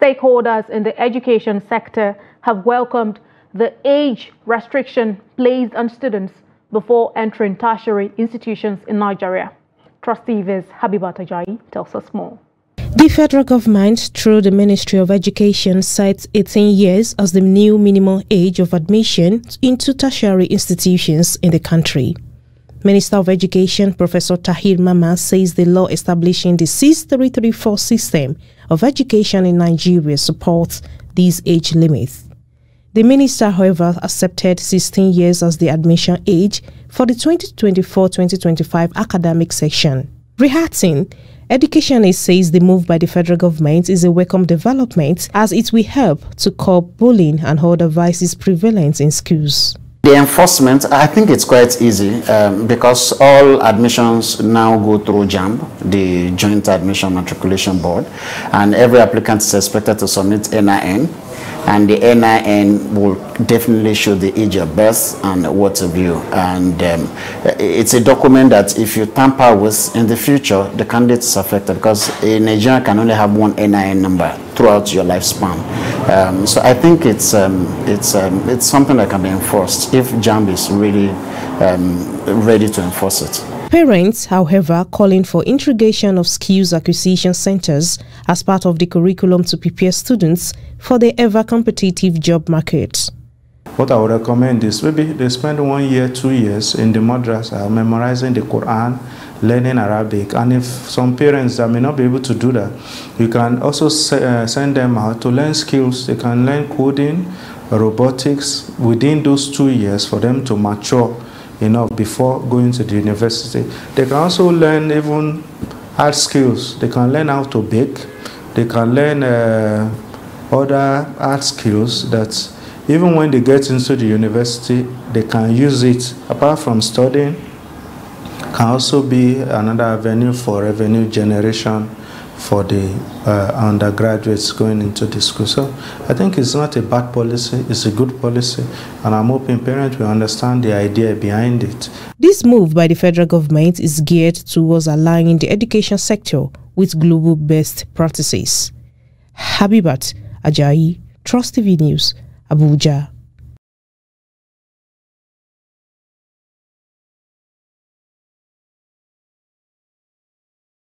Stakeholders in the education sector have welcomed the age restriction placed on students before entering tertiary institutions in Nigeria. Trust TV's Habibat Ajayi tells us more. The federal government, through the Ministry of Education, sets 18 years as the new minimum age of admission into tertiary institutions in the country. Minister of Education Professor Tahir Mamman says the law establishing the 6334 system of education in Nigeria supports these age limits. The minister, however, accepted 16 years as the admission age for the 2024-2025 academic section. Reacting, Educationist says the move by the federal government is a welcome development as it will help to curb bullying and other vices prevalent in schools. The enforcement, I think it's quite easy um, because all admissions now go through JAMB, the Joint Admission Matriculation Board, and every applicant is expected to submit NIN and the NIN will definitely show the age of birth and what have you. And um, it's a document that if you tamper with in the future, the candidate is affected because a Nigerian can only have one NIN number throughout your lifespan. Um, so I think it's um, it's um, it's something that can be enforced if JAMB is really um, ready to enforce it. Parents, however, calling for integration of skills acquisition centers as part of the curriculum to prepare students for the ever competitive job market. What I would recommend is maybe they spend one year, two years in the madrasa memorizing the Quran, learning Arabic. And if some parents that may not be able to do that, you can also uh, send them out to learn skills. They can learn coding, robotics within those two years for them to mature enough before going to the university. They can also learn even art skills. They can learn how to bake. They can learn uh, other art skills that even when they get into the university, they can use it. Apart from studying, can also be another avenue for revenue generation for the uh, undergraduates going into the school. So I think it's not a bad policy, it's a good policy, and I'm hoping parents will understand the idea behind it. This move by the federal government is geared towards aligning the education sector with global best practices. Habibat Ajayi, Trust TV News, Abuja.